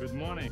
Good morning.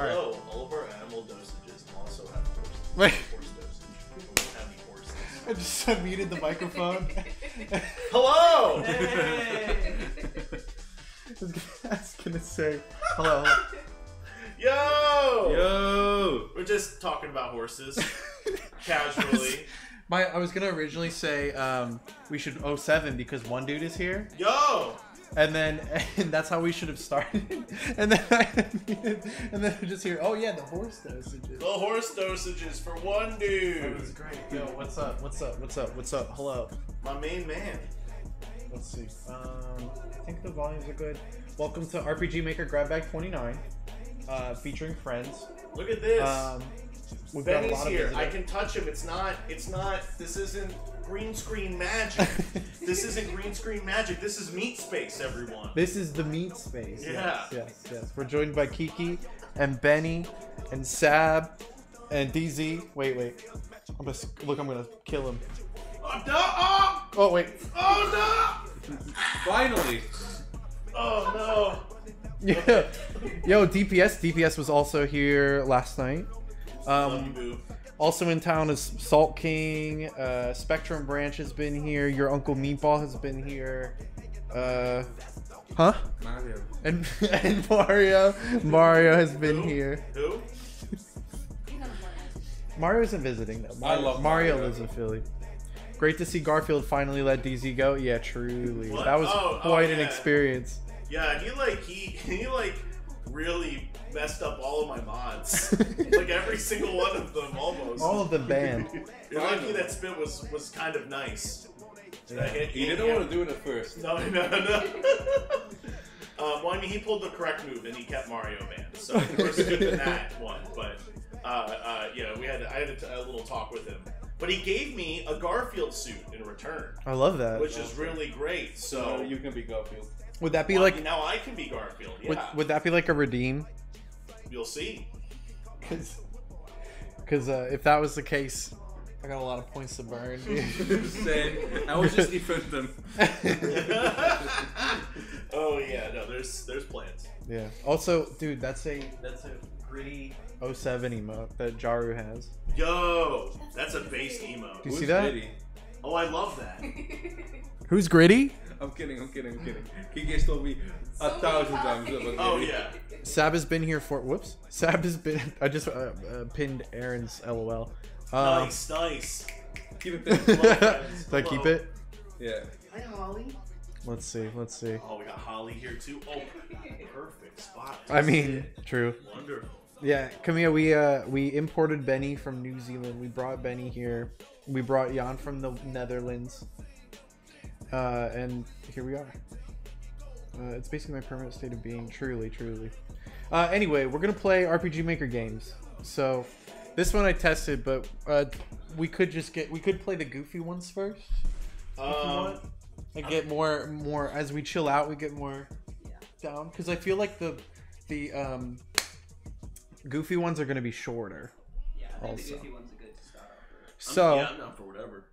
Although all of our animal dosages also have horse, Wait. horse dosage. We don't have any horses. I just unmuted the microphone. Hello! I was gonna- I was gonna say hello. Yo! Yo! We're just talking about horses casually. My, I was gonna originally say um, we should 07 because one dude is here, Yo! And then and that's how we should have started. And then I unmuted, and then I just hear, oh yeah, the horse dosages. The horse dosages for one dude. That was great. Yo, what's up? What's up? What's up? What's up? Hello. My main man. Let's see. Um, I think the volumes are good. Welcome to RPG Maker Grab Bag 29, uh, featuring friends. Look at this. Um, we've got a Benny's lot of here. visitors. I can touch him. It's not. It's not. This isn't green screen magic. this isn't green screen magic. This is meat space, everyone. This is the meat space. Yeah. Yes, yes, yes. We're joined by Kiki and Benny and Sab and DZ. Wait, wait. I'm gonna look. I'm gonna kill him. Oh no! Oh, Oh wait. oh no! Finally! Oh no! Yeah. Yo, DPS. DPS was also here last night. no! Love you, Um, boo. Also in town is Salt King. Uh, Spectrum Branch has been here. Your Uncle Meatball has been here. Uh, huh? Mario. And and Mario. Mario has been Who? here. Who? Mario isn't visiting though. I love Mario Mario. lives in Philly. Great to see Garfield finally let DZ go. Yeah, truly. What? That was Oh, oh, quite an experience. Yeah, he like he he like really messed up all of my mods. like every single one of them almost. All of them banned. You're lucky that spit was was kind of nice. That hit- He didn't yeah. want to do it at first. No, no, no. uh, well, I mean, he pulled the correct move and he kept Mario banned, so we're good in that one. But uh, uh, yeah, we had I had a, t- a little talk with him, but he gave me a Garfield suit in return, I love that. which is really great. So So you can be Garfield. Would that be Well, like? now I can be Garfield. Yeah, Would, would that be like a redeem? You'll see. Because uh, if that was the case, I got a lot of points to burn. Same. I was just defend them. oh yeah, no, there's there's plans. yeah. Also, dude, that's a that's a gritty 07 emote that Jaru has. Yo, that's a base emo. Do you Who's see that? Gritty? Oh, I love that. Who's gritty? I'm kidding. I'm kidding. I'm kidding. Kiki told me a So thousand many times about Oh yeah. Sab has been here for whoops. Sab has been. I just uh, uh, pinned Aaron's LOL. Um, Nice, nice. Keep it Did I keep it? Yeah. Hi, Holly. Let's see. Let's see. Oh, we got Holly here too. Oh, perfect spot. I mean, sit. true. wonderful. Yeah, Camille, we uh we imported Benny from New Zealand. We brought Benny here. We brought Jan from the Netherlands. Uh, and here we are. Uh, it's basically my permanent state of being. Truly, truly. Uh, anyway, we're gonna play RPG Maker games. So, this one I tested, but uh, we could just get we could play the goofy ones first. Um, and get more more as we chill out. We get more down because I feel like the the um goofy ones are gonna be shorter. Yeah, I think Also. the goofy one's a good to start off with. So, yeah, I'm down for whatever.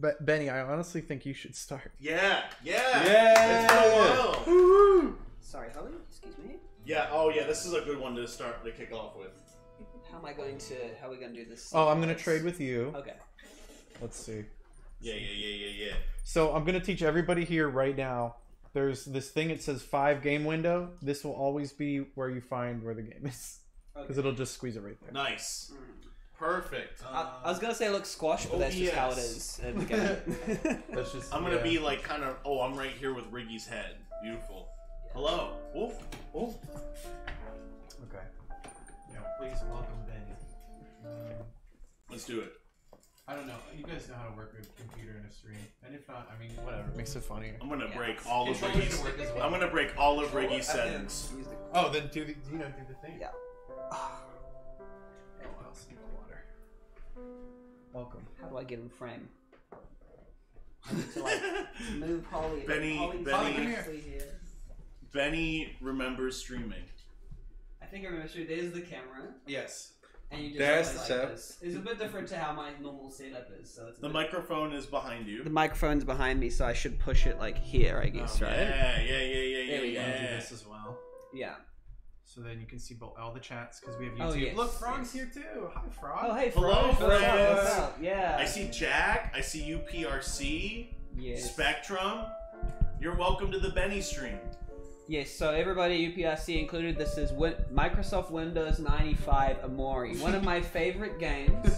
Be- Benny, I honestly think you should start. Yeah, yeah, Yeah. It's been a while. Sorry, Holly. Excuse me. Yeah. Oh, yeah. This is a good one to start to kick off with. How am I going to? How are we going to do this? Oh, I'm gonna trade with you. Okay. Let's see. Yeah, yeah, yeah, yeah, yeah. So I'm gonna teach everybody here right now. There's this thing. It says five game window. This will always be where you find where the game is, because it'll just squeeze it right there. Nice. Hmm. Perfect. I, I was gonna say look squash, but Oh, that's just how it is. in the game. That's just. I'm gonna yeah. be like kind of. Oh, I'm right here with Riggy's head. Beautiful. Hello. Oh, oh. Okay. Yeah, please welcome Benny. Mm. Let's do it. I don't know. You guys know how to work a computer in a stream, and if not, I mean, whatever. Makes it funnier. I'm gonna Yeah. break all of Controllers Riggy's. work as well. I'm gonna break all of Riggy's settings. Use the- Oh, then do the you know do the thing. Yeah. Ah. Oh, I'll sip the water. Welcome. How do I get in frame? I need to like move Holly. Benny- Holly, Benny- Holly here. Benny remembers streaming. I think I remember. So there's the camera, Yes. and you just There's play the like setup. this. It's a bit different to how my normal setup is. So it's a The bit- microphone is behind you. The microphone's behind me, so I should push it like here, I guess, oh, right? Yeah, yeah, yeah, yeah, There yeah, we go. I'll do yeah. this as well. Yeah. So then you can see both all the chats because we have Oh, YouTube. yes, Look, Frog's yes. here too. Hi, Frog. Oh, hey, Hello, Frog. What's up? friends. What's up? Yeah. I see Jack. I see UPRC. Yes. Spectrum. You're welcome to the Benny stream. Yes, so everybody UPRC included, this is Win- Microsoft Windows 95 Omori, one of my favorite games.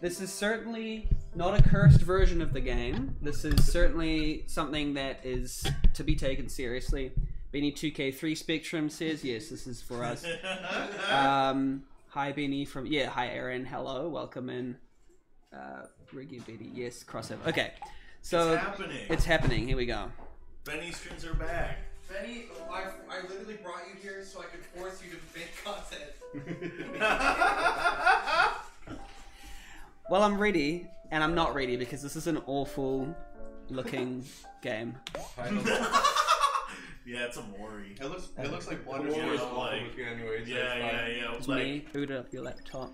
This is certainly not a cursed version of the game. This is certainly something that is to be taken seriously. Beanie 2K3 Spectrum says, yes, this is for us. Um, hi, Beanie from, yeah, hi, Aaron, hello, welcome in. Uh, Riggy and Beanie, yes, crossover. Okay, so it's happening. it's happening, here we go. Benny streams are back. Benny, I, I literally brought you here so I could force you to make content. Well, I'm ready, and I'm not ready because this is an awful looking game. yeah, it's a Mori. It looks it looks like Wonder Blunder's Yeah, Woman's like- looking anyway. so Yeah, it's yeah, fine. yeah. It's Like, me. Boot up your laptop.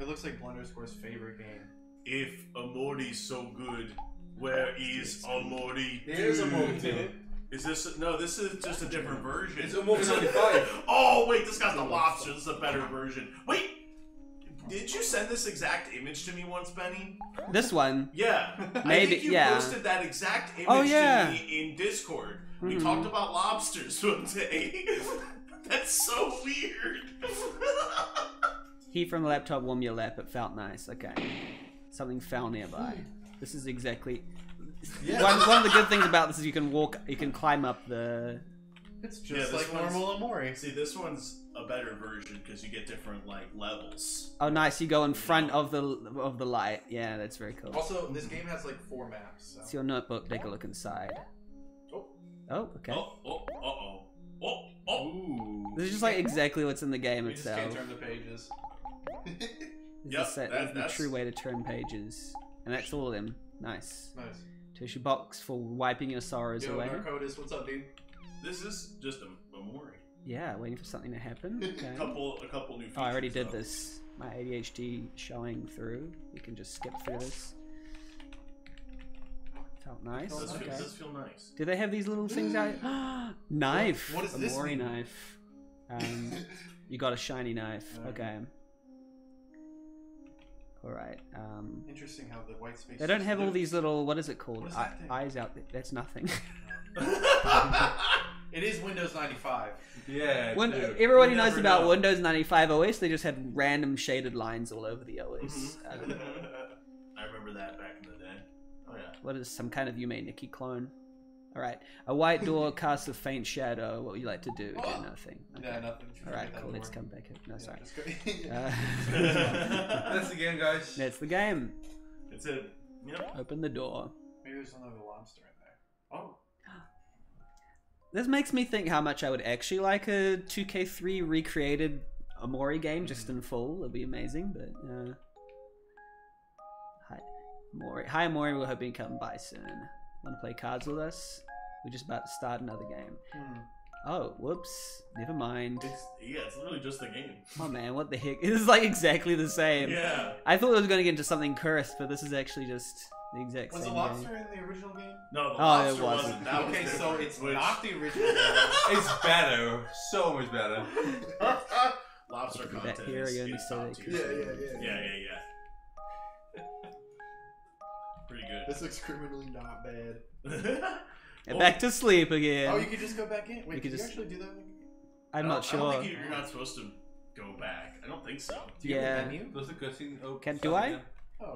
It looks like Blunderscore's favorite game. if Omori's so good, where is Omori? Here's a dude? Is this no? This is just a different version. It's Omori 95. oh wait, this got the lobster. This is a better version. Wait, did you send this exact image to me once, Benny? This one. Yeah, I Maybe- think you yeah. posted that exact oh, image Oh, yeah. to me in Discord. We Mhm. talked about lobsters one day. That's so weird. Heat from the laptop, warm your lap. It felt nice. Okay. Something fell nearby. This is exactly. Yeah. One, one of the good things about this is you can walk, you can climb up the. It's just Yeah, like one's- normal Omori. See, this one's a better version because you get different like levels. Oh, nice! You go in front of the of the light. Yeah, that's very cool. Also, this game has like four maps. It's your notebook. Take a look inside. Oh. Okay. Oh, oh, uh oh, oh, oh. Ooh. This is just like exactly what's in the game We just can't turn the pages. This Yep, is, set- that- this is the true way to turn pages, and that's all of them. Nice. nice. Tissue box for wiping your sorrows Yo, away. Narcotis, what's up, dude? This is just a, Omori. Yeah, waiting for something to happen. Okay. A couple, a couple new. Features, Oh, I already did though. this. My ADHD showing through. We can just skip through this. Felt nice. Does feel, Okay. does feel nice. Do they have these little things out? knife. What- what does a this Mori knife. Um, you got a shiny knife. Okay. Okay. All right. Um, Interesting how the white space. they don't have all these little. What is it called? What is Eye- that thing? eyes out. there. That's nothing. It is Windows 95. Yeah. when everybody knows about know. Windows 95 OS, they just had random shaded lines all over the OS. Mhm. Um, What is some kind of you Yume Nikki clone? All right, a white door casts a faint shadow. What would you like to do? Oh. Yeah, nothing. Okay. Yeah, nothing. All right, cool. Let's come back. in. No, Yeah, sorry. just go- Uh, That's the game, guys. that's the game. It's it. Yep. Open the door. Maybe there's another lobster in there. Oh. This makes me think how much I would actually like a 2K3 recreated Omori game just in full. It'd be amazing, but uh, hi, Omori. Hi, Omori. We're hoping you come by soon. Want to play cards with us? We're just about to start another game. Hmm. Oh, whoops. Never mind. It's, yeah, it's literally just a game. Oh man, what the heck? This is like exactly the same. Yeah. I thought it was going to get into something cursed, but this is actually just the exact Was same. Was the lobster game. in the original game? No, the Oh, lobster it wasn't. wasn't. That was okay, so it's which- not the original game. It's better. So much better. lobster content that here is, again, is so top tier. Yeah, yeah, yeah. Yeah, yeah, yeah. This looks criminally not bad. And Oh, back to sleep again. Oh, you could just go back in. Wait, You could can you just- actually do that? I'm not sure. I don't think you- you're not supposed to go back. I don't think so. Do you have Yeah. a menu? Does the cutscene open? Can- do I?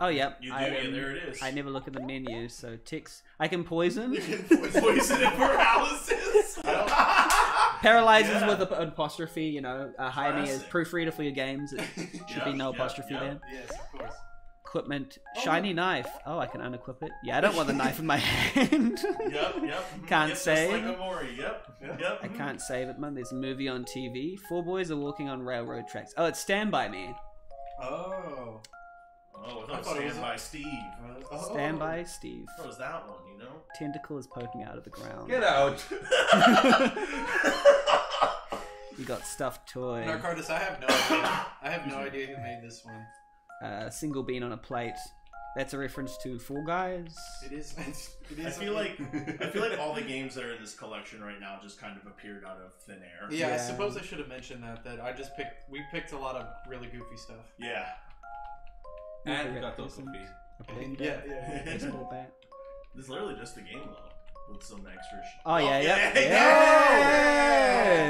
Oh, yep. You do, I, yeah, there it is. I never look at the menu, so ticks. I can poison. You can poison. Poison and paralysis. Paralyzes Yeah. with an apostrophe, you know. Uh, hire me as Classic. proofreader for your games. It should be no yep, apostrophe yep. there. yes, of course. Equipment. Oh, Shiny knife. Oh, I can unequip it. Yeah, I don't want the knife in my hand. Yep, yep. Mm-hmm. Can't yep, save. Just like Omori. Yep, yep. Mm-hmm. I can't save it, man. There's a movie on TV. Four boys are walking on railroad tracks. Oh, it's Stand By Me. Oh. Oh, I I thought thought it Stand was- by Steve. oh. Stand By Steve. What was that one? You know. Tentacle is poking out of the ground. Get out. You got stuffed toy. Narcotis, I have no idea. I have no idea who made this one. Uh, single bean on a plate. That's a reference to Fall Guys. It is. It is. I feel like I feel like all the games that are in this collection right now just kind of appeared out of thin air. Yeah, I Yeah. suppose I should have mentioned that. That I just picked. We picked a lot of really goofy stuff. Yeah. and we got those person, feet. a blender, Yeah, yeah, yeah. baseball bat. This is literally just a game though, with some extra. Sh- Oh, yeah, yeah. yeah.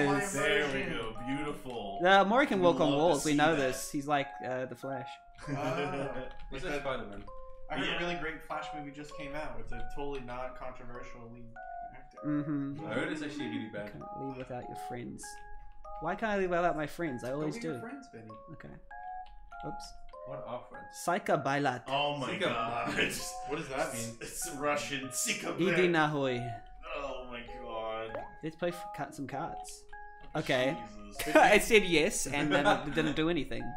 Yes! Oh, There we go. Beautiful. Uh, Maury can walk on walls. We know that. this. He's like uh, the Flash. Ah. What's that Spider-Man? I heard Yeah. a really great Flash movie just came out with a totally not controversial lead actor. Mm-hmm. I heard it's actually really bad. Can't leave without your friends. Why can't I leave without my friends? I Go always be do. your friends, Benny. Okay. Oops. What are friends? Saika Bailat. Oh my Sika. god. What does that mean? It's Russian. Sika Idi Nahoy. Oh my god. Let's play f- cut some cards. Okay. I said yes, and then it didn't do anything.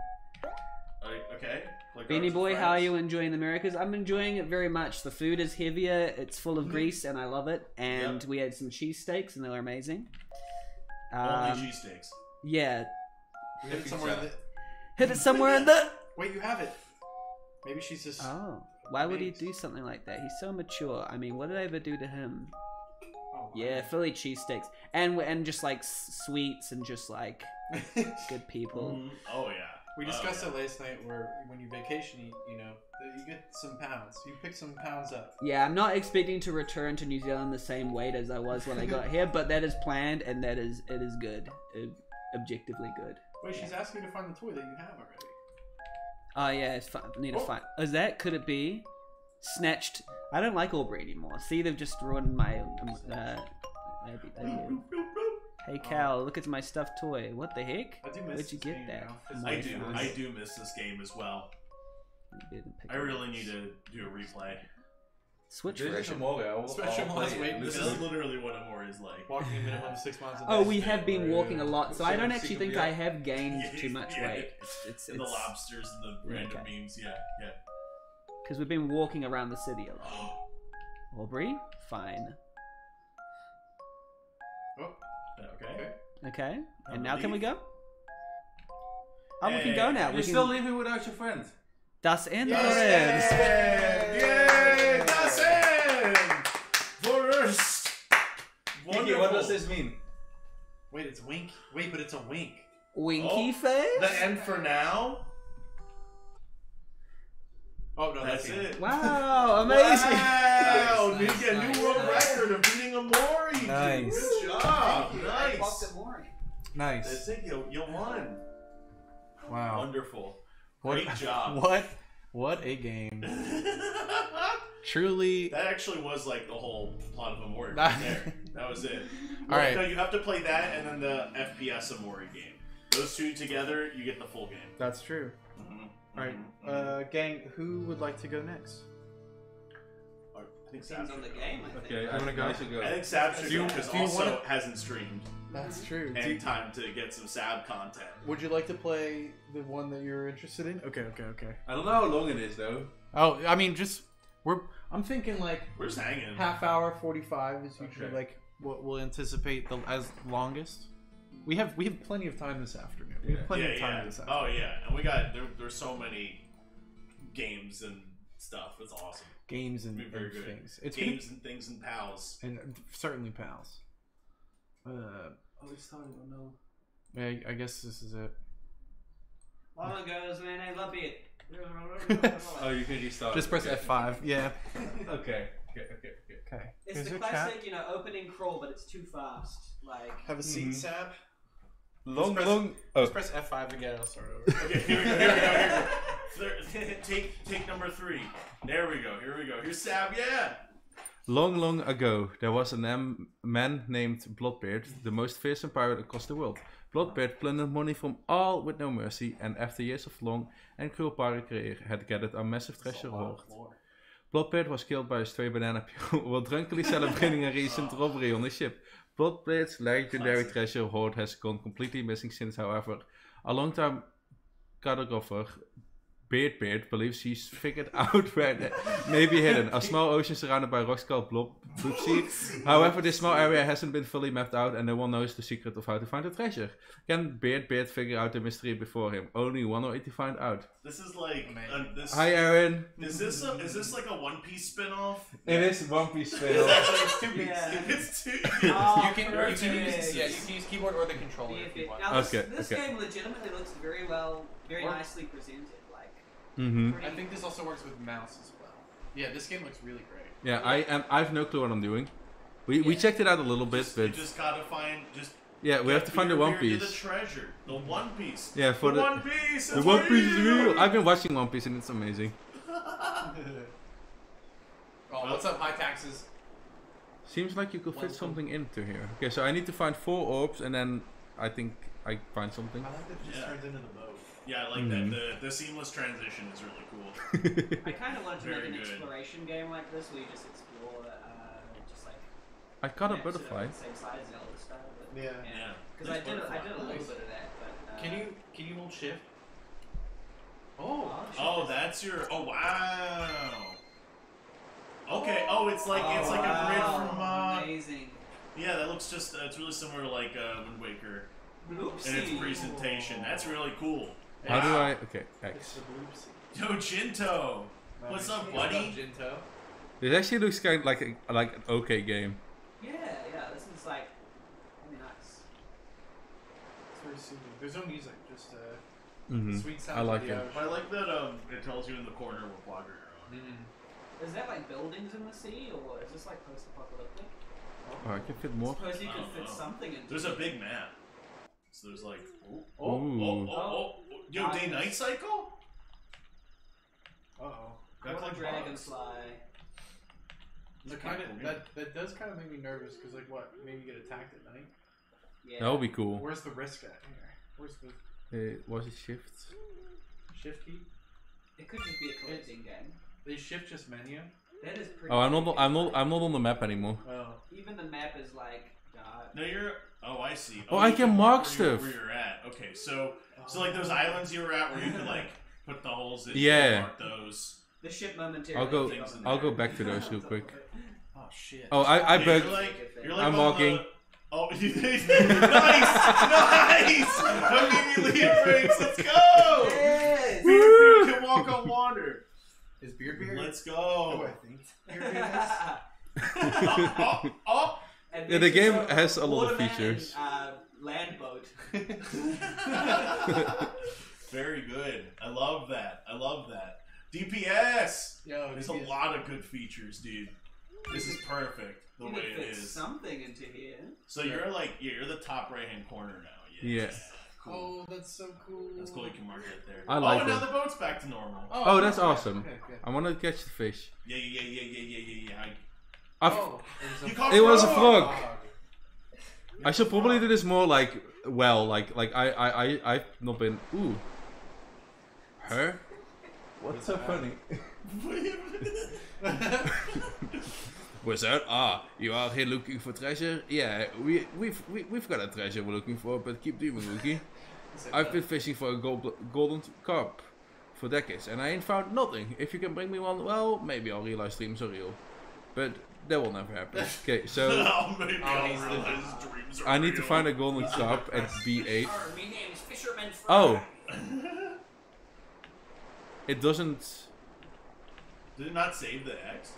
Okay. Like Beanie Russian Boy, how are you enjoying the Americas? I'm enjoying it very much. The food is heavier, it's full of grease, and I love it. And Yep. we had some cheesesteaks, and they were amazing. Only Um, cheesesteaks. yeah, hit it somewhere in the. hit it somewhere in the. Wait, you have it. Maybe she's just. Oh, why would he do something like that? He's so mature. I mean, what did I ever do to him? Oh, Yeah, Philly cheesesteaks, and and just like s- sweets and just like good people. Mhm. Oh yeah. we Oh, discussed yeah. it last night where when you vacation, you, you know, you get some pounds. You pick some pounds up. Yeah, I'm not expecting to return to New Zealand the same weight as I was when I got here, but that is planned and that is it is good, Ob- objectively good. Wait, she's asking you to find the toy that you have already. Oh yeah, it's. Need a Oh. find. Is that? Could it be? snatched. I don't like Aubrey anymore. See, they've just ruined my. Um, uh, maybe do. Hey Cal, look at my stuffed toy. What the heck? Where'd you get that? I do. I do miss this game as well. You didn't pick I really need to do a replay. Switch This is version. Omori. I'll, Special I'll ones play it. waiting This to is literally what Omori is like. Walking a minimum of six miles a day. Oh, we have been walking a lot, so I don't actually think I have gained Yeah, too much yeah. weight. It's it's And the it's lobsters and the random okay. beams. Yeah, yeah. because we've been walking around the city a lot. Aubrey, fine. Oh, Okay. okay. Okay, I and now can we believe- go? Oh, we can go eh, now. You're We still can. leaving without your friend. Das Ende. Yay! Yay! That's it! First! Kiki, what does this mean? Wait, it's wink. Wait, but it's a wink. Winky Oh, face. The end for now? Oh no, That's that's, it. Wow, amazing. Wow! Nice, you nice, get a new nice, world nice. record of beating a dude. Nice. Good job! I popped Nice! it more. Nice. That's it, you, you won. Wow. Wonderful. What, Great job. What? What a game. Truly. That actually was like the whole plot of Omori That- right there. That was it. All right. No, you have to play that and then the FPS Omori game. Those two together, you get the full game. That's true. Mhm, All right, mhm, mhm. uh, gang, who would like to go next? I think Depends Sab on the game, I think. Okay, I, wanna go? I should go. I think Sab should go because also wanna- hasn't streamed That's mhm. true. any time to get some Sab content. Would you like to play the one that you're interested in? Okay, okay, okay. I don't know how long it is though. Oh, I mean, just We're. I'm thinking like We're just hanging. half hour, forty-five is usually Okay. like. what we'll anticipate the as longest. We have we have plenty of time this afternoon. We have Yeah. plenty yeah, of time yeah. this oh, afternoon. Oh yeah, and we got there, there's so many games and stuff. It's awesome. Games and, Be very and good. things. It's games and things and pals. gonna, and certainly pals. Uh, Oh, it's starting. Oh no. yeah, I guess this is it. All goes, man, I love it. Oh, you can restart. Just press okay. F five. Yeah. Okay. Okay. Okay. Okay. Okay. It's Is the classic, chat? you know, opening crawl, but it's too fast. Like, Have a seat, Mhm. Sab. Long, press- long. Oh, Just press F five again. I'll start over. Okay, here we go. Here we go. Here we go. Take take number three. There we go. Here we go. Here's Sab. Yeah. Long, long ago, there was a man named Bloodbeard, the most fearsome pirate across the world. Bloodbeard plundered money from all with no mercy, and after years of long and cruel pirate career, had gathered a massive treasure hoard. Bloodbeard was killed by a stray banana peel while drunkenly celebrating a recent robbery on his ship. Bloodbeard's legendary treasure hoard has gone completely missing since, however. A long-time cartographer, Beardbeard, believes he's figured out where it may be hidden. A small ocean surrounded by rocks called Blob Bloopsy. However, this small area hasn't been fully mapped out and no one knows the secret of how to find the treasure. Can Beardbeard figure out the mystery before him? Only one way to find out. This is like uh, this. Hi, Aaron. Is this a, is this like a One Piece spin-off? It is One Piece It's spin actually it's two piece. Yeah. It's two. Oh, you can, you can use, perfect. yeah, you can use keyboard or the controller if you want. Now, this, Okay, this okay. game legitimately looks very well, very Or- nicely presented. Like, Mm-hmm. I think this also works with mouse as well. Yeah, this game looks really great. Yeah, I am. I have no clue what I'm doing. We, we checked it out a little bit, Just, you but just gotta find just. yeah, we have to find the One Piece. The treasure, the One Piece. Yeah, for the, the- One Piece. The One Piece is real. I've been watching One Piece and it's amazing. Oh, what's up, high taxes? Seems like you could fit something into here. Okay, so I need to find four orbs and then I think I find something. I like that it just Yeah. turns into the boat. Yeah, I like Mhm. that. The the seamless transition is really cool. I kind of want to make an good. exploration game like this where you just explore, uh, just like. I caught a maps that are butterfly. the Same size Zelda style, but Yeah. Yeah. Because I Nice did, a, I butterfly. did a little Nice. bit of that, but. Uh, Can you can you hold shift? Oh, Oh, Oh, that's your. Oh wow. Okay. Oh, it's like it's like a bridge from. Uh, Amazing. yeah, that looks just. Uh, it's really similar to like uh, Wind Waker Oopsie. in its presentation. That's really cool. How do I? Okay, it's X. the. Yo, Jinto. What's up, buddy? Jinto? This actually looks kind of like a, like an okay game. Yeah, yeah. This is like really nice. It's very soothing. There's no music, just uh, hmm sweet sound. I like of the it. I like that. Um, it tells you in the corner what quadrant you're on. Mm. Is that like buildings in the sea, or is this like post-apocalyptic? Oh, I can fit I more. suppose you I could fit know. something into There's a big map. So there's like. Oh, Ooh. oh, oh, oh, Yo, day night cycle? Uh oh. That's What a like dragonfly. The kind of that that does kind of make me nervous because like what maybe you get attacked at night. Yeah. That would be cool. Where's the risk at here? Where's the Uh, was it shift? shift key? It could just be a collecting game. They shift just menu. That is pretty. Oh, I'm not. I'm not. I'm not on the map anymore. Oh, Even the map is like dark. No, you're. Oh, I see. Oh, I oh, can mark where you- stuff. Where you're at. Okay, so so like those islands you were at where you could like put the holes in. Yeah. Mark those. The ship momentarily. I'll go. in I'll there. go back to those real quick. oh shit. Oh, I I Yeah, bugged. You're like, you're like I'm on walking. The, oh, nice, nice. Immediately it breaks. Let's go. Yes! Beard Beard can walk on water. Is beard beard? Let's Oh, go. I think. Beard beard is? oh, oh, oh. Yeah, the game Adventures of has a lot of features. And, uh, land boat. Very good. I love that. I love that. DPS. Yo, There's DPS. a lot of good features, dude. This is perfect the You way could it fit is. something into here. So you're like yeah, you're the top right hand corner now. Yeah. Yeah. Cool. Oh, that's so cool. That's cool. You can mark that there. I like oh, and now the boat's back to normal. Oh, that's okay, awesome. Okay, good. I want to catch the fish. Yeah, yeah, yeah, yeah, yeah, yeah, yeah. I, I've, Oh, it was a caught It was a frog! frog. I should probably do this more like well, like like I I I I've not been. Ooh. Her. What's so funny? What's that? Ah, you are here looking for treasure? Yeah, we we've we, we've got a treasure we're looking for, but keep doing, Rookie. I've been fishing for a gold, golden carp for decades, and I ain't found nothing. If you can bring me one, well, maybe I'll realize dreams are real, but that will never happen. Okay, so oh, maybe Oh, I'll he's the realize dude. dreams are I need to find a golden carp at B8. Arr, me name's Fisherman Fry. Oh, it doesn't. Did it not save the X?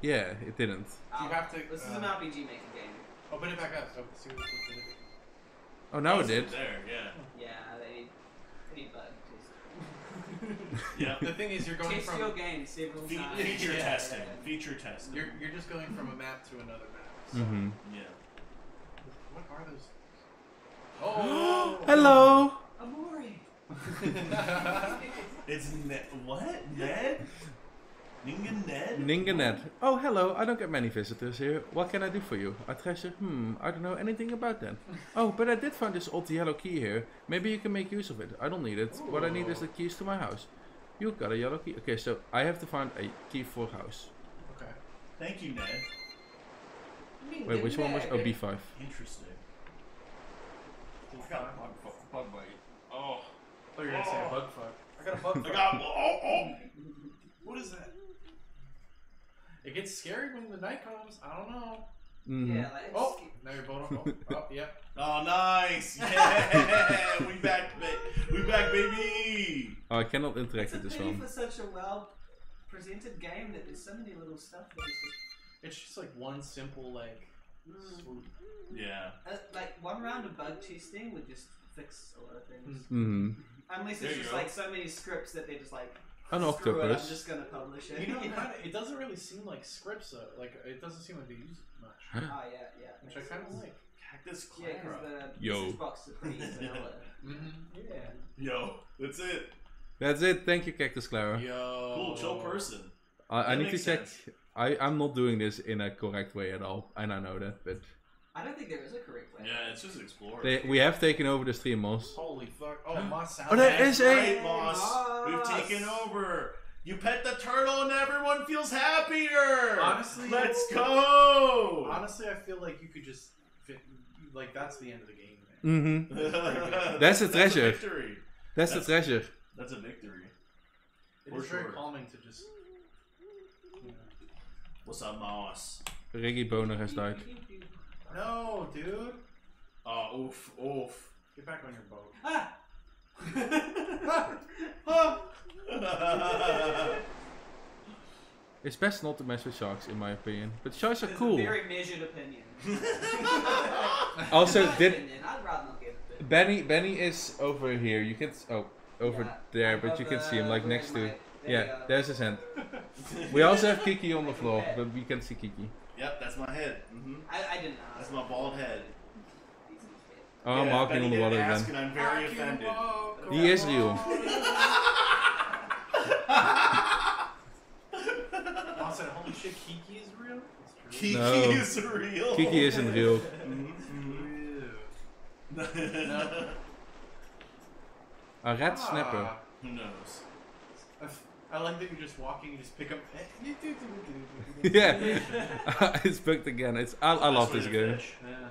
Yeah, it didn't. Oh, You have to, This is uh, an RPG making game. Open it back up. So see what we. Oh, now Oh, it did. There, yeah. Yeah, they need, they need bug test. Yeah. The thing is, you're going Test from your game several Fe- times. feature Yeah. testing. Feature testing. you're you're just going from a map to another map. So Mm-hmm. yeah. what are those? Oh, Hello. Amori. It's Ned. What? Ned? Ninga Ned? Ninganet. Oh, hello. I don't get many visitors here. What can I do for you? A treasure? Hmm, I don't know anything about that. Oh, but I did find this old yellow key here. Maybe you can make use of it. I don't need it. What I need is the keys to my house. You got a yellow key. Okay, so I have to find a key for house. okay. Thank you, Ned. Wait, which one was? Oh, B5. Interesting. I got bug fuck. Bug bite. Oh. I thought you were gonna say a bug fuck. I got a bug I got. Oh, oh. What is that? It gets scary when the night comes. I don't know. Mhm. Yeah, like, Oh, now you're both on. Oh, oh, yeah. Oh, nice. Yeah. we back, ba- we back, baby. Oh, I cannot interact It's a with this pity one. for such a well presented game that there's so many little stuff that is It's just like one simple like mm. swoop. Yeah. Uh, like one round of bug testing would just fix a lot of things. Mm-hmm. Unless There it's just go. like so many scripts that they're just like An screw it, I'm octopus. just gonna publish it. You know, kinda, it doesn't really seem like scripts though. Like it doesn't seem like they use it much, Oh yeah, yeah. which I kind of like. Cactus Yeah, because Clara. the Yo. box is pretty vanilla. Mm-hmm. yeah. Yo, that's it. That's it. Thank you, Cactus Clara. Yo. Cool, chill person. I, I need to makes check. I, I'm not doing this in a correct way at all, and I know that, but I don't think there is a correct way. Yeah, it's just explore. they, we have taken over the stream, Moss. Holy fuck! Oh, Moss sounds. Oh, there That's is a- right, boss. We've taken over. You pet the turtle and everyone feels happier. Honestly- let's go. Honestly, I feel like you could just fit. Like that's the end of the game. Mm-hmm. That's a treasure. a victory. That's the That's- treasure. That's a victory. It For is very calming to just. You know. What's up, Moss? Reggie Boner has died. No, dude. Oh, oof, oof. Get back on your boat. Ah! It's best not to mess with sharks, in my opinion. But sharks are cool. a very measured opinion. Also, did opinion, I'd rather not give it. Benny? Benny is over here. You can oh over Yeah, there, I'm but you can see him like next to. my- there Yeah, there's his hand. We also have Kiki on the floor, but we can see Kiki. Yep, that's my head. Mm-hmm. I, I did not. That's my bald head. Oh, I'm walking on the water again. And I'm very you. Kiki is real. Kiki no. is real. Kiki isn't mm-hmm, mm-hmm. real. mm-hmm. no. A rat snapper. Ah, who knows? I f- I like that you're just walking, you just pick up. Eh, yeah, it's bugged again. It's I, I love this game. fish. Yeah.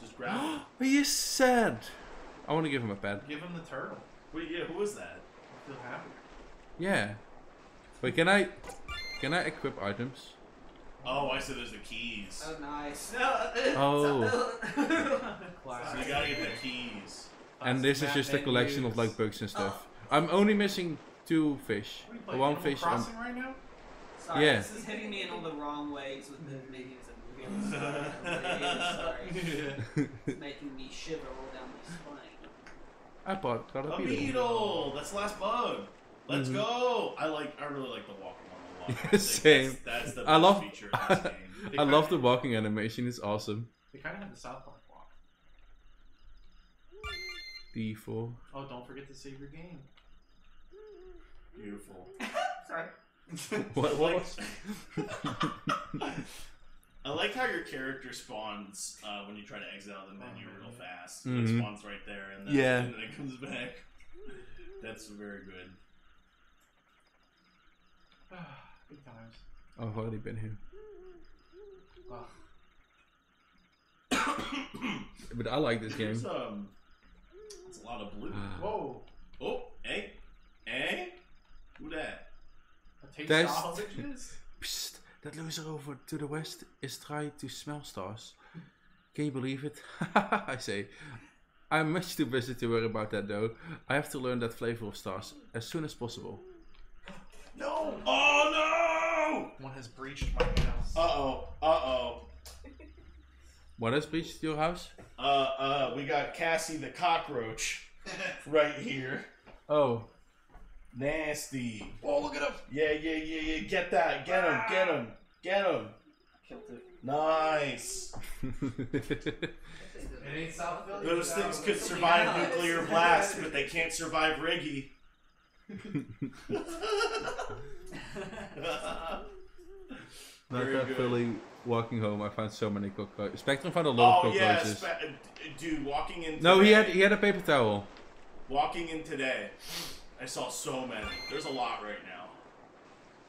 Just grab it. But you said I want to give him a pet. Give him the turtle. Wait, yeah, who was that? I feel happy. Yeah. Wait, can I can I equip items? Oh, I said there's the keys. Oh, nice. Oh. So you gotta get the keys. And this is just a collection of like books and stuff. Oh. I'm only missing two fish. What are you one Animal fish. um, Crossing right now? Sorry, Yeah. this is hitting me in all the wrong ways with the menus and reveals. I'm sorry. It's making me shiver all down my spine. I bought got a A beetle. beetle. That's the last bug. Let's Mhm. go. I like. I really like the walking on the water. Same. That's, that's the I love- feature of this game. I love the walking animation. It's awesome. They kind of have the South Park walk. D4. Oh, don't forget to save your game. Beautiful. Sorry. What? I what like- was- I like how your character spawns uh, when you try to exit out of the menu real fast. It Mhm. spawns right there, and then, Yeah. and then it comes back. That's very good. Good times. Oh, I've already been here. Ugh. But I like this There's, game. um, it's a lot of blue. Whoa. Oh, hey, hey, who that? A taste There's- sausages? Psst, that loser over to the west is trying to smell stars. Can you believe it? I say. I'm much too busy to worry about that though. I have to learn that flavor of stars as soon as possible. No! Oh One has breached my house. no! Uh oh! Uh oh! What has breached your house? Uh uh, we got Cassie the cockroach right here. Oh, Nasty. oh, look at him! Yeah, yeah, yeah, yeah. Get that. Get him. Get him. Get him. Killed it. Nice. It ain't South Philly. Those things could survive nuclear blast, but they can't survive Riggy. Not Very that good. Philly walking home. I found so many cockroaches. Spectrum found a lot Oh of yeah, cockroaches. spe- uh, dude. Walking in. no, he today- had he had a paper towel. Walking in today, I saw so many. There's a lot right now.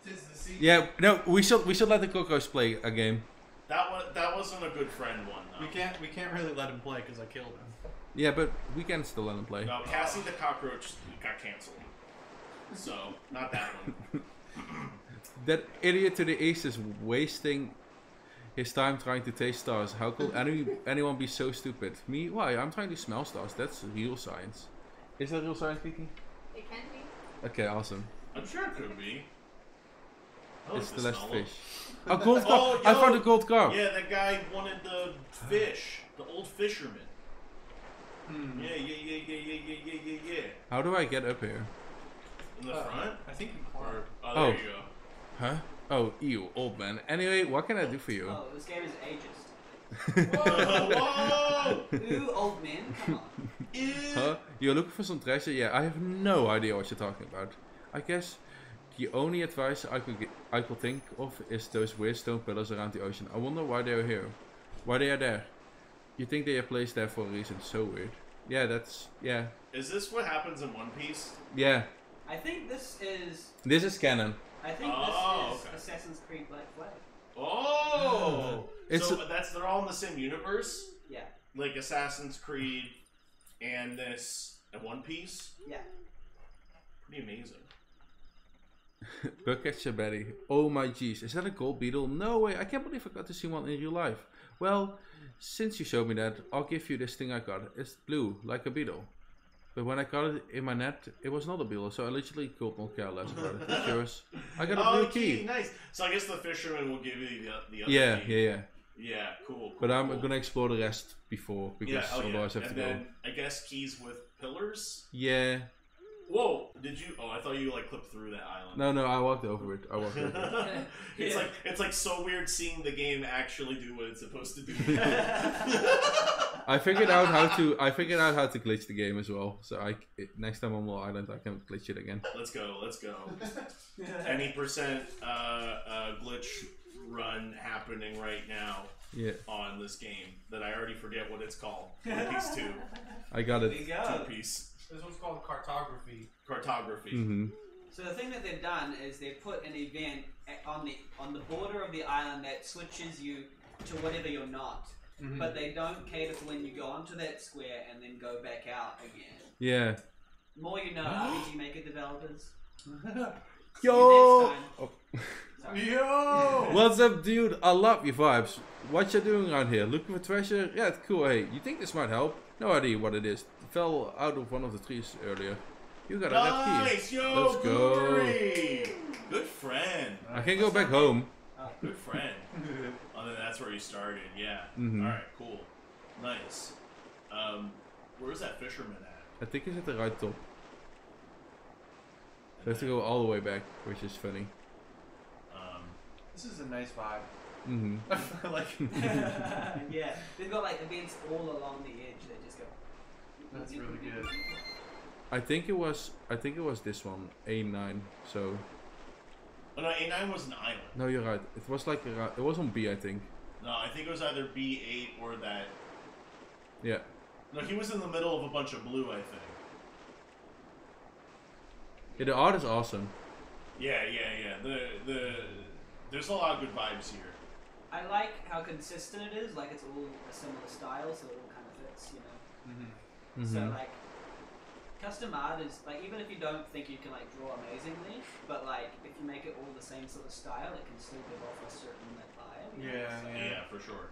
Tis the season. Yeah, no, we should we should let the cockroach play a game. That one, that wasn't a good friend one though. We can't. We can't really let him play because I killed him. Yeah, but we can still let him play. No, Cassie the cockroach got canceled. So not that one. That idiot to the east is wasting his time trying to taste stars. How could any anyone be so stupid? Me? Why? I'm trying to smell stars. That's real science. Is that real science, Kiki? It can be. Okay, awesome. I'm sure it could be. Oh, it's the last fish. A gold oh, yo, I found a gold car. Yeah, that guy wanted the fish. The old fisherman. Hmm. Yeah, yeah, yeah, yeah, yeah, yeah, yeah, yeah. How do I get up here? In the uh, front? I think you are. Oh, there oh. you go. Huh? Oh, ew, old man. Anyway, what can I do for you? Oh, this game is ageist. whoa, whoa! Ooh, old man, come on. Ew. Huh? You're looking for some treasure? Yeah, I have no idea what you're talking about. I guess the only advice I could get, I could think of is those weird stone pillars around the ocean. I wonder why they are here. Why they are there. You think they are placed there for a reason. So weird. Yeah, that's yeah. Is this what happens in One Piece? Yeah. I think this is. This is canon. I think Oh, this is okay. Assassin's Creed Black Flag. Oh, It's so that's they're all in the same universe, Yeah, like Assassin's Creed and this and One Piece. yeah. Pretty amazing. Look Bucket Shaberi. Oh my jeez, is that a gold beetle? No way, I can't believe I got to see one in real life. Well, since you showed me that, I'll give you this thing I got. It's blue, like a beetle. But when I got it in my net, it was not a beetle, so I literally could not care less about it. It's yours. I got a oh, blue key. nice. So I guess the fisherman will give you the, the other Yeah, key. yeah, yeah. Yeah, cool. cool But I'm cool. gonna explore the rest before, because yeah, oh, yeah. otherwise I have and to go. then I guess keys with pillars. Yeah. Whoa! Did you? Oh, I thought you like clipped through that island. No, no, I walked over it. I walked over it. it's Yeah. like it's like so weird seeing the game actually do what it's supposed to do. I figured out how to. I figured out how to glitch the game as well. So I it, next time on Wall Island, I can glitch it again. let's go, let's go. Any percent uh, uh, glitch run happening right now Yeah, on this game that I already forget what it's called. One Piece Two, I got it. go. Two Piece This one's called cartography. cartography. hmm So the thing that they've done is they've put an event on the on the border of the island that switches you to whatever you're not. Mm-hmm. But they don't cater for when you go onto that square and then go back out again. Yeah. More you know, RPG Maker developers. Yo. Next time. Oh. Sorry. Yo! What's up, dude? I love your vibes. What you doing around here? Looking for treasure? Yeah, it's cool. Hey, you think this might help? No idea what it is. fell out of one of the trees earlier. You got a red key. Nice, yo, Let's go. Good friend. I can go back home. Good friend. oh, then that's where you started. Yeah. Mhm. All right. Cool. Nice. Um, where's that fisherman at? I think he's at the right top. So I have to go all the way back, which is funny. This is a nice vibe. hmm like, yeah, they've got like events all along the edge They just go. that's really good. I think it was. I think it was this one, A9. So oh no, A9 was an island. no, you're right. It was like a, it was on B, I think. No, I think it was either B8 or that. Yeah. No, he was in the middle of a bunch of blue. I think. yeah the art is awesome. Yeah, yeah, yeah. The the there's a lot of good vibes here. I like how consistent it is. Like it's all a similar style, so it all kind of fits. You know. Mm-hmm. So Mhm. like custom art is like even if you don't think you can like draw amazingly, but like if you make it all the same sort of style, it can still give off a certain like vibe. you know? Yeah, So Yeah, Yeah. for sure.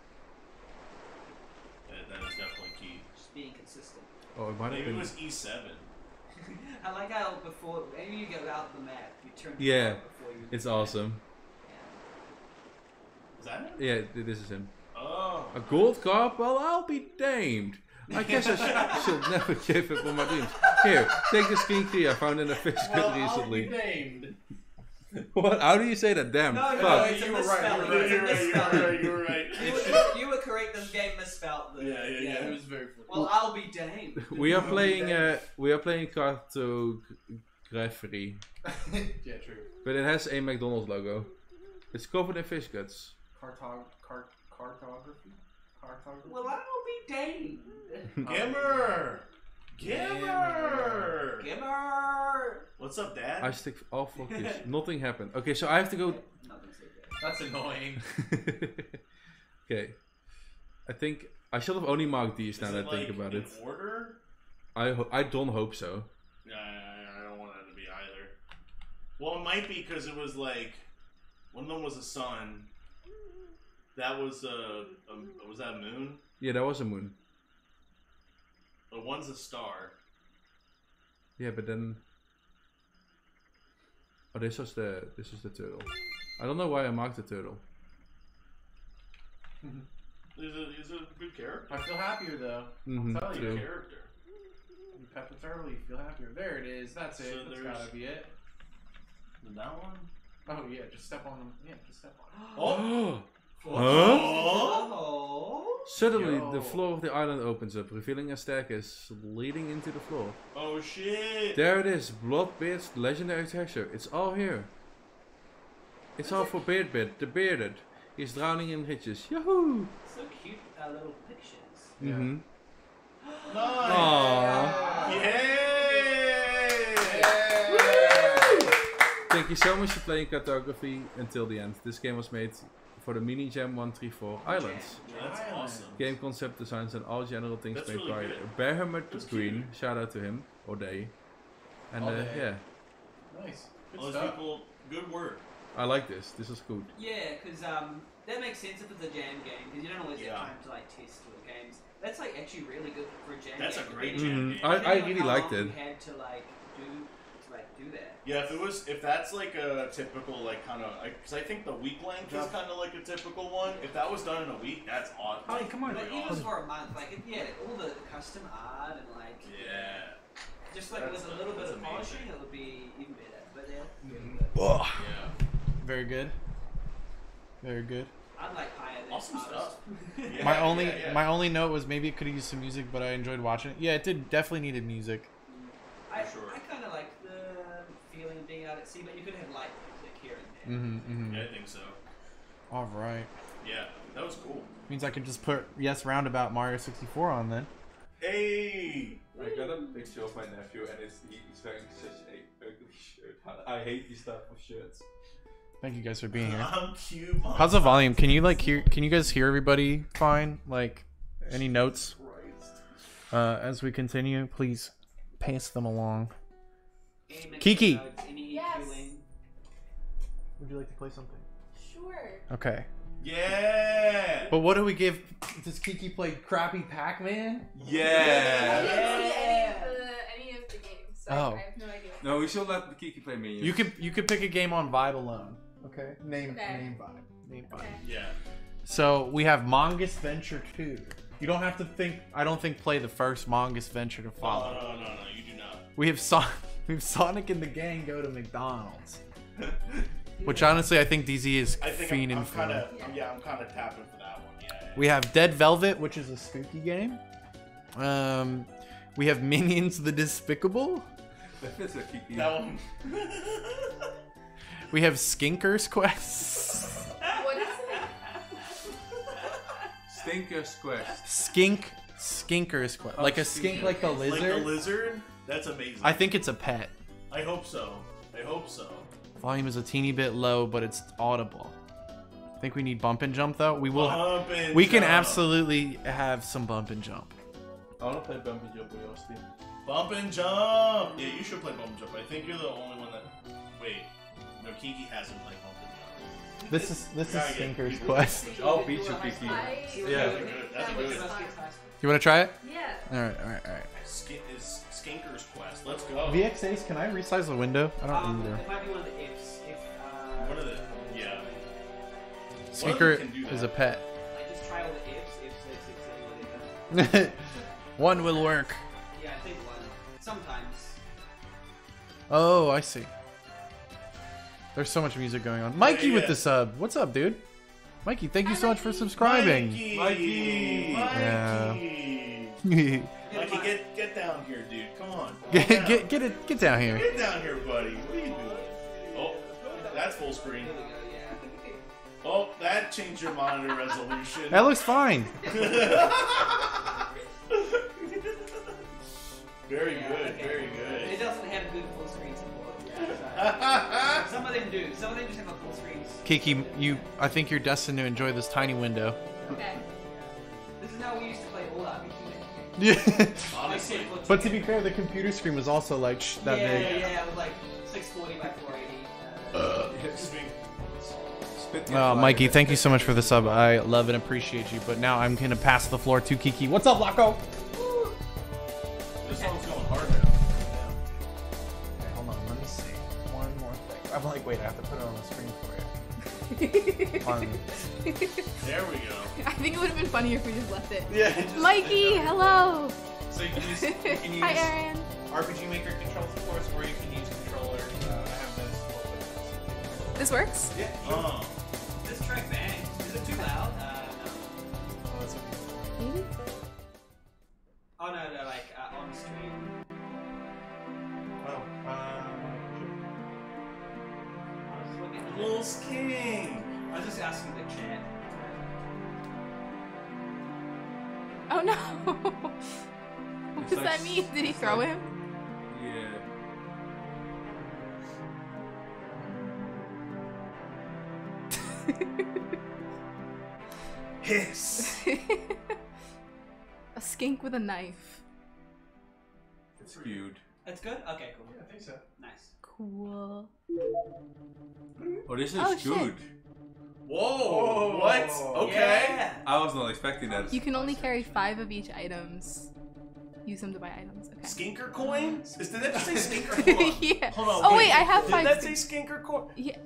That, that is definitely key. Just being consistent. Oh, it might have Maybe it was E7. I like how before maybe you go out the map, you turn the Yeah, before you. It's awesome. Is that it? Yeah, this is him. Oh. A gold carp? Well, I'll be damned. I guess I sh- should never give up on my dreams. Here, take this king key I found in a fish Well, gut I'll recently. be named. What? How do you say that? Damn. No, no, fuck. it's You were right, you were a You're right, you're right, you're right. You were, you were correct. This game misspelled the. Yeah, yeah, Yeah, it was very funny. Well, I'll be damned. We are playing. Uh, we are playing cartography, yeah, true. but it has a McDonald's logo. It's covered in fish guts. Cartog cart cartography? Cartography? Well, I'll be damned. Gimmer! Gimmer! Gimmer. What's up, Dad? I stick. Oh fuck this! Nothing happened. Okay, so I have to go. Nothing said that. That's annoying. okay, I think I should have only marked these Is now that I think like, about in it. order? I ho- I don't hope so. Yeah, I, I don't want that to be either. Well, it might be because it was like one of them was a sun. That was a, a was that a moon? Yeah, that was a moon. But one's a star. Yeah, but then. Oh, this was the this was the turtle. I don't know why I marked the turtle. He's a, he's a good character. I feel happier though. Mhm, I'll tell you. true. Good character. You pet the turtle, you feel happier. There it is. That's it. So That's there's- gotta be it. Is that one? Oh yeah, just step on them. Yeah, just step on them. Oh! huh? Oh. Suddenly, Yo. the floor of the island opens up, revealing a staircase leading into the floor. Oh shit! There it is, Bloodbeard's legendary treasure. It's all here. It's all for Beardbeard, the bearded. He's drowning in riches. Yahoo! So cute, uh, little pictures. Yeah. Mm-hmm. Nice! Aww. Yay! Thank you so much for playing Cartografree until the end. This game was made for the Mini Jam 134 Islands. Yeah, that's awesome. Game concept designs and all general things That's made really by good. Bahamut That's Green. Shout out to him or they. And All uh, day. yeah, Nice. Good All those stuff. people, good work. I like this. This is good. Yeah, because um, that makes sense if it's a jam game, because you don't always Yeah. have time to like test your games. That's like actually really good for a jam That's game. a great depending- jam Mhm. game. I, I depending really how liked long it. You had to like do to like do that. Yeah, if it was, if that's like a typical, like kind of, because I think the week length is kind of like a typical one. If that was done in a week, that's awesome. Holly, come on. But Really even awesome. for a month, like if, yeah, all the custom art and like Yeah. just like That's- with a little bit that's of polishing, amazing. it would be even better. But yeah, mm-hmm. Yeah. Very good. Very good. I'm like higher than Awesome stuff. Yeah, my only yeah, yeah. my only note was maybe it could use some music, but I enjoyed watching it. Yeah, it did definitely needed music. Mm. I, sure. I kind of like the feeling of being out at sea, but you could have light music here and there. Mm-hmm, mm-hmm. Yeah, I think so. All right. Yeah, that was cool. Means I can just put yes roundabout Mario 64 on then. Hey. I got a picture of my nephew and it's, he's wearing such a ugly shirt. I hate these type of shirts. Thank you guys for being here. I'm cute. How's the volume? Can you like hear? Can you guys hear everybody fine? Like, any notes uh, as we continue? Please pass them along. Kiki. Would you like to play something? Sure. Okay. Yeah. But what do we give? Does Kiki play crappy Pac-Man? I Yeah. didn't see any of the any of the games, so Oh. I have no idea. No, we should let Kiki play minions. You could you could pick a game on Vibe alone. Okay. Name Okay. name Vibe. Name Vibe. Okay. Yeah. So we have Mongus Venture 2. You don't have to think. I don't think play the first Mongus Venture to oh, No, follow. no, no, no, you do not. We have Son- we have Sonic and the gang go to McDonald's. Which honestly, I think DZ is I think I'm, fiending I'm for. kind of yeah, I'm kind of tapping for that one. Yeah. We have Dead Velvet, which is a spooky game. Um, we have Minions: The Despicable. That a Kiki. That one. We have Skinker's Quest. What is it? Stinker's Quest. Skink, Skinker's Quest. Oh, like a skink, Skinker. like the like lizard. the lizard. That's amazing. I think it's a pet. I hope so. I hope so. Volume is a teeny bit low, but it's audible. I think we need bump and jump though. We will. Bump and we can jump. absolutely have some bump and jump. I want to play Bump and Jump with Austin. Bump and jump. Yeah, you should play bump and jump. I think you're the only one that. Wait. No, Kiki hasn't played bump and jump. This is this is Gotta Skinker's Quest. I'll beat you, Kiki. I, Yeah. That's good. That's That good. You want to try it? Yeah. All right, all right, all right. Skin is Skinker's Quest. Let's go. VX Ace, can I resize the window? I don't Um, either. it might be one of the ifs, ifs, ifs, ifs. One will work. Yeah, I think one. Sometimes. Oh, I see. There's so much music going on. Mikey with yeah. the sub. What's up, dude? Mikey, thank you so much for subscribing. Mikey. Mikey. Yeah. Mikey. Mikey, get get down here, dude. Come on. get, down. get get it get down here. Get down here, buddy. What are you doing? Oh, that's full screen. Oh, that changed your monitor resolution. That looks fine. very Yeah, good, okay. very good. It doesn't have good full screen support. Some of them do. Some of them just have a full screen. Kiki, you I think you're destined to enjoy this tiny window. Okay. This is how we used to play all RPG. Yeah. Honestly. but to be fair, the computer screen was also like sh- that yeah, big. yeah, yeah, it was like 640 by 480. Uh, Spit the Oh. Mikey, thank you so much for the sub. I love and appreciate you. But now I'm gonna pass the floor to Kiki. What's up, Laco? This song's going hard now. Okay, hold on, let me see. One more thing. I'm like, wait, I have to put it on the screen for you. On- There we go. I think it would have been funnier if we just left it. Yeah. just- Mikey, hello. So you can use, you can use Hi, Aaron. RPG Maker controls, of course, or you can use controllers. Uh, I have those. This works. Yeah. Oh. Oh no, no, like uh, on screen. Oh, um, I was looking at the Little King. I was just asking the chat. Oh no. what It's does like that mean? Did he throw like- him? Yeah. Hiss. a skink with a knife. It's cute. That's good. Okay, cool. I think so. Nice. Cool. Oh, this is Oh, shit. good. Whoa. What? Okay. Yeah. I was not expecting that. You can only carry five of each items. Use them to buy items. Okay. Skinker coin? Is, did that just say skinker coin? yeah. Hold on. oh wait, I have Did five. that say skinker coin? yeah.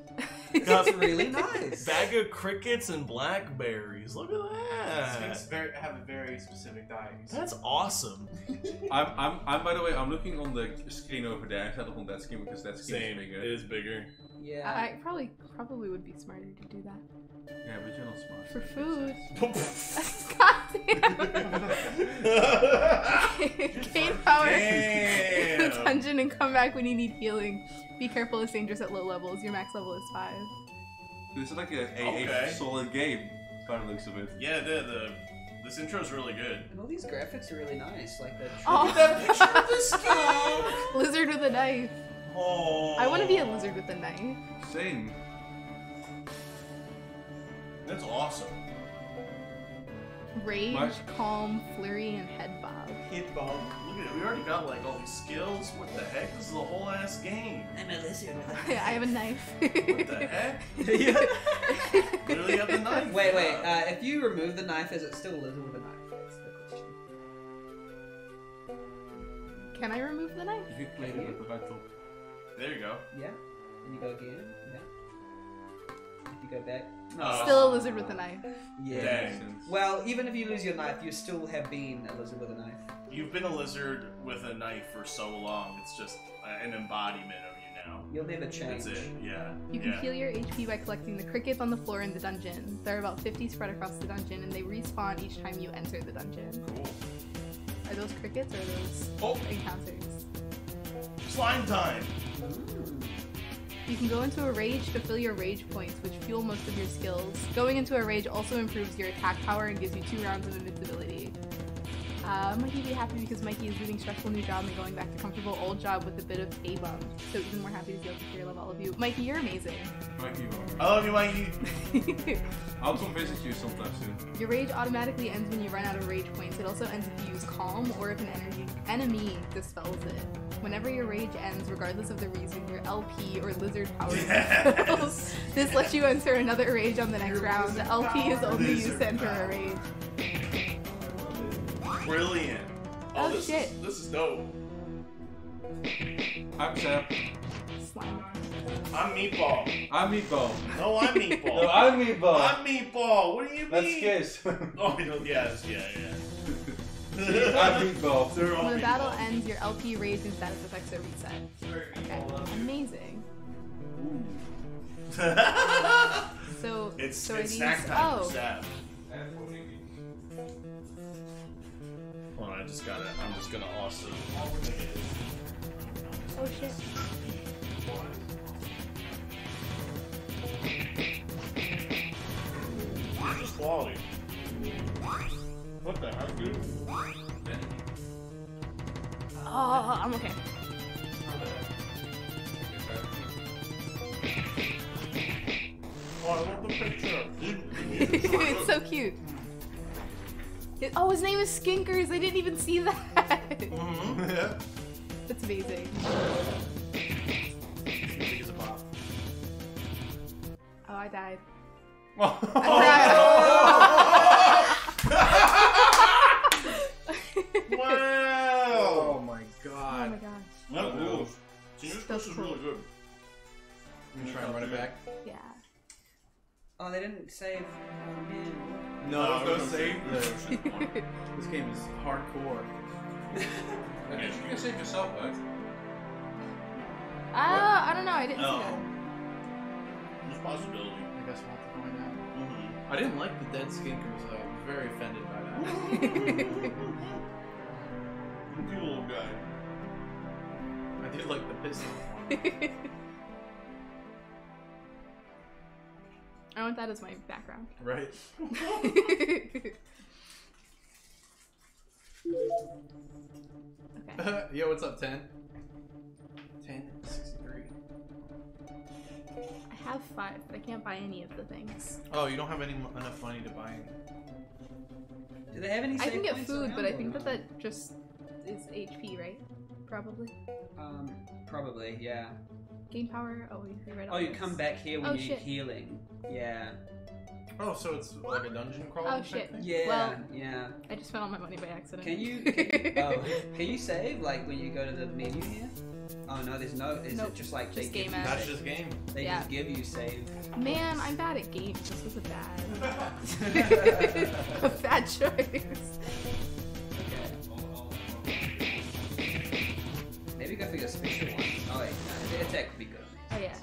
That's really nice. Bag of crickets and blackberries. Look at that. very, have a very specific diet. That's awesome. I'm, I'm, I'm, by the way, I'm looking on the screen over there instead of on that screen because that screen Same. is bigger. It is bigger. Yeah. I probably probably would be smarter to do that Yeah, but you're not smart. for food. Damn. God damn. Gain power in Damn. dungeon and come back when you need healing. Be careful, it's dangerous at low levels. Your max level is five. This is like a, a, Okay. a solid game, by the looks of it. Yeah, the, the this intro is really good. And all these graphics are really nice, like the. Oh. That picture of the skin. lizard with a knife. Oh. I want to be a lizard with a knife. Same. That's awesome. Rage, What? calm, flurry, and head bob. Head bob. Look at it. We already got like all these skills. What the heck? This is a whole ass game. I'm a lizard. I have a knife. What the heck? yeah. Literally have the knife. Wait, wait. Uh, if you remove the knife, is it still a lizard with a knife? That's the question. Can I remove the knife? If you play with the right. There you go. Yeah. And you go again. Yeah. If go back. Uh, Still a lizard with a knife. Yeah. Dang. Well, even if you lose your knife, you still have been a lizard with a knife. You've been a lizard with a knife for so long. It's just an embodiment of you now. You'll never change. That's it. Yeah. You can yeah. heal your HP by collecting the crickets on the floor in the dungeon. There are about 50 spread across the dungeon, and they respawn each time you enter the dungeon. Cool. Are those crickets or are those Oh. encounters? Slime time. You can go into a rage to fill your rage points, which fuel most of your skills. Going into a rage also improves your attack power and gives you two rounds of invincibility. Uh, Mikey be happy because Mikey is leaving stressful new job and going back to comfortable old job with a bit of a bump. So even more happy to see how secure love all of you. Mikey, you're amazing. Mikey, I love you, Mikey. I'll come visit you sometime soon. Your rage automatically ends when you run out of rage points. It also ends if you use calm or if an energy enemy dispels it. Whenever your rage ends, regardless of the reason, your LP or lizard power dispels. this lets you enter another rage on the next round. The LP is only used Lizard to enter a power. rage. Brilliant. Oh, oh, this shit. Is, this is dope. I'm Sam. Slime. I'm Meatball. I'm Meatball. No, I'm Meatball. No, I'm Meatball. I'm Meatball. What do you mean? Let's kiss. Oh, no, yes, yeah, yeah. I'm Meatball. They're all When the battle Meatball. ends, your LP rage and status effects are reset. Okay. Amazing. So, it's so are it's these- oh, Hold on, I just gotta. I'm just gonna also. oh shit. Is quality. What the heck, dude? Oh, I'm okay. Oh, I love the picture. it's so cute. It- oh, his name is Skinkers. I didn't even see that. mm-hmm. That's amazing. Music is a pop. Oh, I died. Oh. Oh wow! my Oh my gosh. That rules. See, this That's push is really good. I'm gonna try and run it back. Yeah. Oh, they didn't save. Oh, man. No, No, there's no no save. save. This game is hardcore. I guess you can save yourself, right? Ah, I don't know. I didn't No. see There's possibility. I guess we'll have to find out. Mm-hmm. I didn't like the dead skinkers. though. I was very offended by that. that. You little guy. I did like the piss I want that as my background. Right. okay. Yo, what's up, 10? 10, 63. I have five, but I can't buy any of the things. Oh, you don't have any enough money to buy any. Do they have any? I can get food, but I think that that just is HP, right? Probably. Um, probably, yeah. Gain power. Oh, you read all Oh, you this. come back here when Oh, you're shit. healing. Yeah. Oh, so it's like a dungeon crawl? Oh type shit. thing? Yeah. Well- yeah. I just spent all my money by accident. Can you? Can, oh, can you save like when you go to the menu here? Oh no, there's no. Is Nope, it just like just they game give you, That's just game. they Yeah. just give you save? Man, I'm bad at games. This was a bad, a bad choice. Maybe go for your special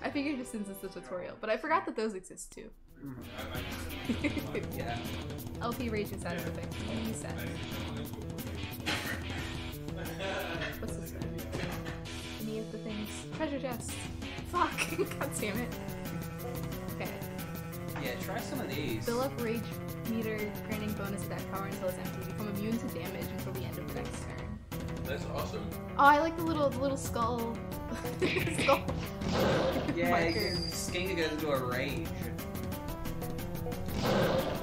yeah, I figured just since it's a tutorial, but I forgot that those exist too. Yeah. LP rage and status effects. Reset. What's this thing? Any of the things? Treasure chest. Fuck. God damn it. Okay. Yeah, try some of these. Fill up rage meter, granting bonus attack power until it's empty. Become immune to damage until the end of the next turn. That's awesome. Oh, I like the little the little skull. skull. Yeah, marker. Skinga goes into a rage.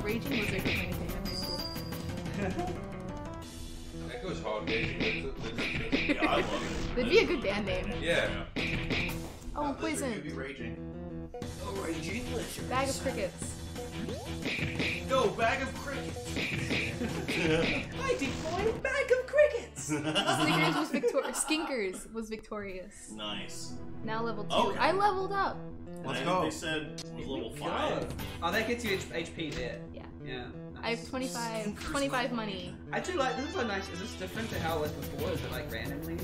Raging wizard was my nickname in high school. That goes hard, Yeah, I love it. That'd be a good band name. Yeah. Oh, You'd be poison. raging. Oh, raging lizard. Bag of crickets. Go, bag of crickets. I deploy a bag of crickets. Snickers was victorious. Skinkers was victorious. nice. Now level two. Oh, okay. I leveled up. Let's I go. They said it was level five. Oh, that gets you H- HP there. Yeah. Yeah. I have 25, 25 money. I do like this is so nice. Is this different to how it was before? Is it like randomly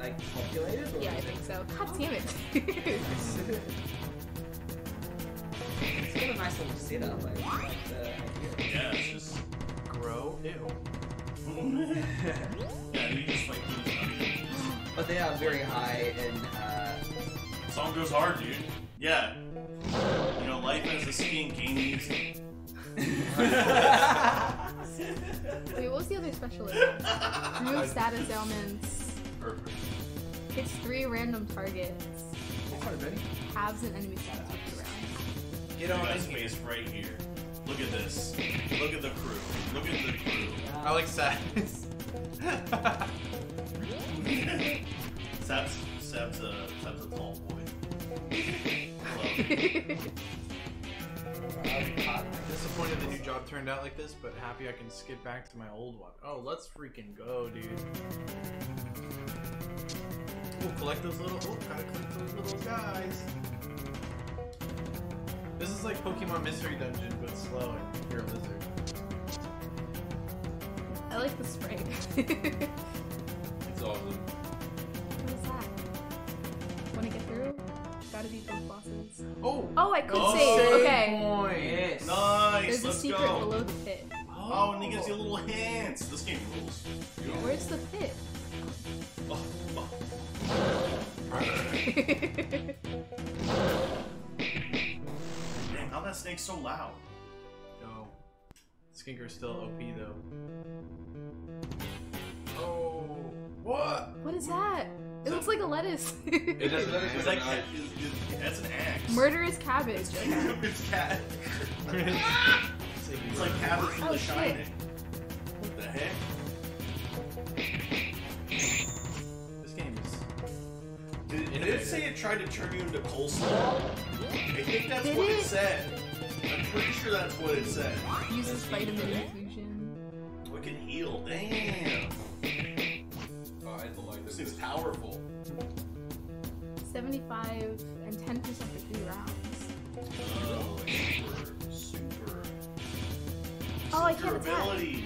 like populated? Or Yeah, I is think so. God damn it. it- it's got a nice little setup. I like the idea. Yeah, it's just. Grow. Ew. Yeah, you just like. do this. But they are very high and Uh, Song goes hard, dude. Yeah. You know, life as a skink ain't easy. Wait, what was the other special event? Remove status ailments. Perfect. Hits three random targets. Halves an enemy status up to round. Get on guys in here. face right here. Look at this. Look at the crew. Look at the crew. I like sadness. Seb's, Seb's a, Seb's a tall boy. Hello. Disappointed the new job turned out like this, but happy I can skip back to my old one. Oh, let's freaking go, dude. Ooh, collect those little. Oh, gotta collect those little guys. This is like Pokemon Mystery Dungeon, but slow, and you're a lizard. I like the spray. It's awesome. what is that? Wanna get through? Gotta beat both bosses. Oh! Oh, I could Oh, save. save Okay. Point. yes. Nice. There's a Let's secret go. below the pit. Oh, and he gives you little hints. This game rules. Where's the pit? Oh, oh. Damn, how that snake so loud? No. Skinker's still OP though. Oh. What? what is that? It looks like a lettuce. It doesn't It's like an eye. it's, it's, that's an axe. Murderous cabbage. it's cat. It's like cabbage from Oh, The shit. Shining. What the heck? This game is. Did, did it say it tried to turn you into coleslaw? I think that's Did what it it? said. I'm pretty sure that's what it said. Uses vitamin infusion. We can heal. Damn. Oh, This this. thing's powerful. 75 and 10% for three rounds. Oh, super, super. Oh, I can't attack.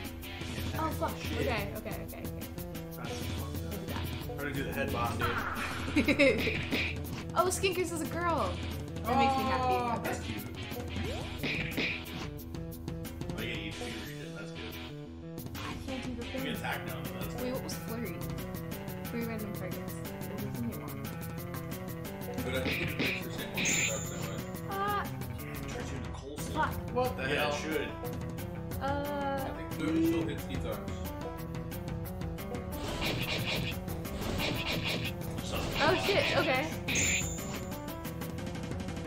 Oh, fuck. Okay, okay, okay, That's okay. Trying to do the head bob, dude. I'll do that. oh, Skinkers is a girl. That makes me happy. Okay. That's cute. Oh. I can't do the thing. Wait, what was flurry? Three random targets. But I think it the same one. Ah. What Yeah, hell? should. Uh, I think Flurry still times. Oh shit, okay.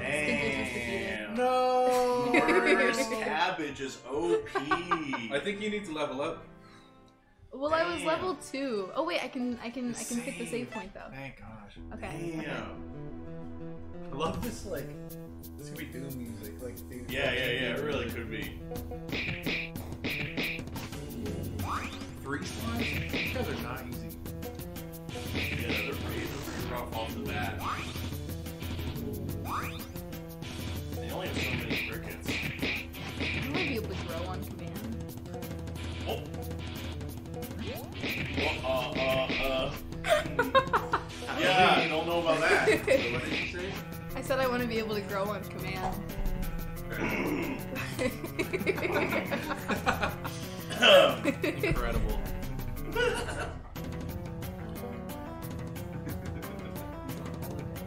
Damn. No. Murderous cabbage is OP. I think you need to level up. Well, I was level two. Oh wait, I can, I can, I can pick the save point though. Thank gosh. Okay. okay. Damn. I love this like. This could be Doom music, like. Dude, Yeah, yeah, yeah. It really could be. Three slimes. These guys are not easy. Yeah, they're pretty, they're pretty rough off the bat. They only have so many crickets. I want to be able to grow on command. Oh. Well, uh, uh, uh. yeah, I don't know about that. What did you say? I said I want to be able to grow on command. Incredible.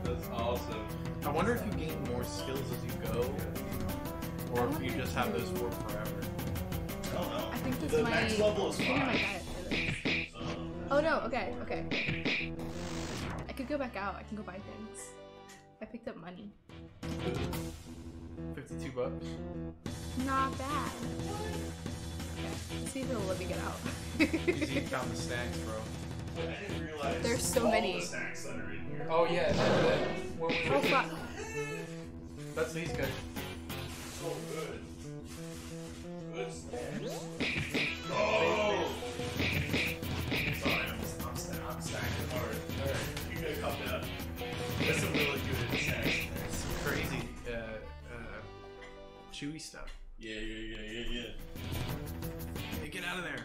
That's awesome. I wonder if you gain more skills as you go, Or if you just have those for forever. I don't know. I think this the might. next level is I think I might five. die after this. So, Oh no, okay, okay. I could go back out. I can go buy things. I picked up money. 52 bucks. Not bad. Okay, let's see if it'll let me get out. Easy, you found the snacks, bro. I didn't realize There's so many. the snacks that are in here. Oh yeah, that, that, when we oh fuck. that's these guys. So good. Good snacks. Oh! Sorry, I'm, I'm, sta- I'm stacking hard. Alright, you gotta calm down. There's some really good snacks in there. Some crazy, uh, uh, chewy stuff. Yeah, yeah, yeah, yeah, yeah. Hey, get out of there.